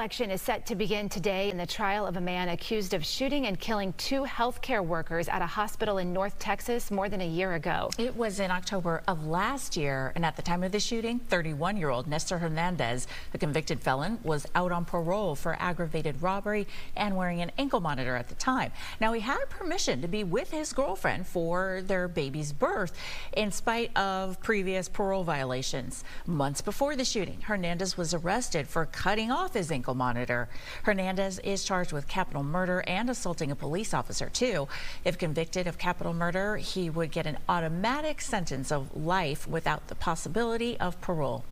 Election is set to begin today in the trial of a man accused of shooting and killing two healthcare workers at a hospital in North Texas more than a year ago. It was in October of last year, and at the time of the shooting, 31-year-old Nestor Hernandez, the convicted felon, was out on parole for aggravated robbery and wearing an ankle monitor at the time. Now, he had permission to be with his girlfriend for their baby's birth in spite of previous parole violations. Months before the shooting, Hernandez was arrested for cutting off his ankle monitor. Hernandez is charged with capital murder and assaulting a police officer, too. If convicted of capital murder, he would get an automatic sentence of life without the possibility of parole.